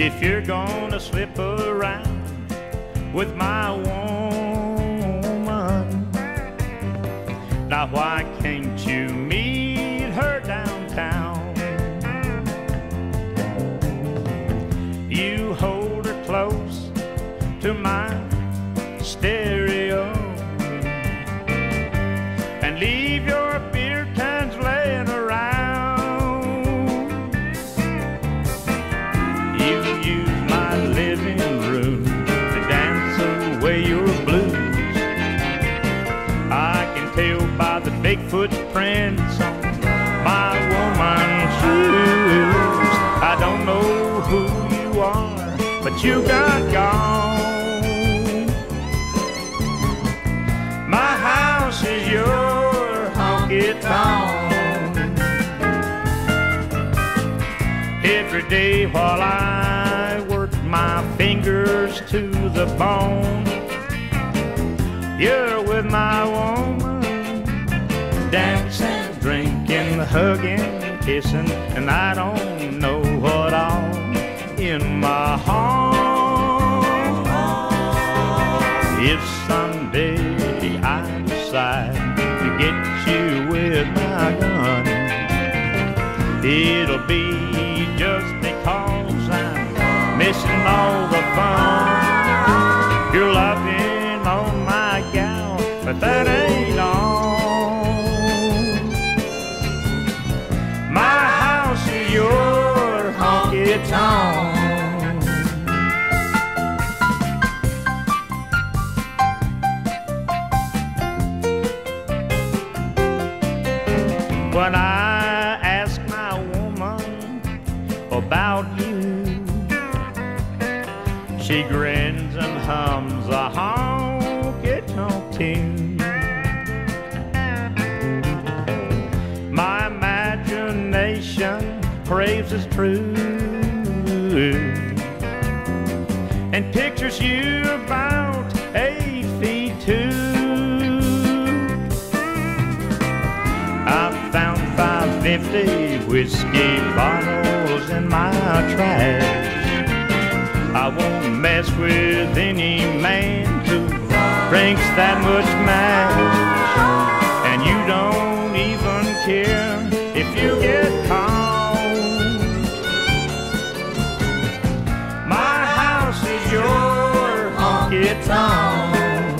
if you're gonna slip around with my woman. Now, why can't you meet her downtown? You hold her close to my stereo and leave your your blues. I can tell by the big footprints on my woman's shoes. I don't know who you are, but you got gone. My house is your honky tonk. Every day while I work my fingers to the bone, you're with my woman, dancing, drinking, hugging, kissing, and I don't know what all in my heart. If someday I decide to get you with my gun, it'll be tonk. When I ask my woman about you, she grins and hums a honky tonk tune. My imagination craves is true and pictures you about eight feet two. I found 550 whiskey bottles in my trash. I won't mess with any man who drinks that much mash. Tonk.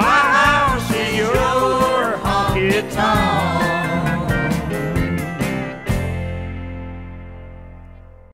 My house is your honky tonk.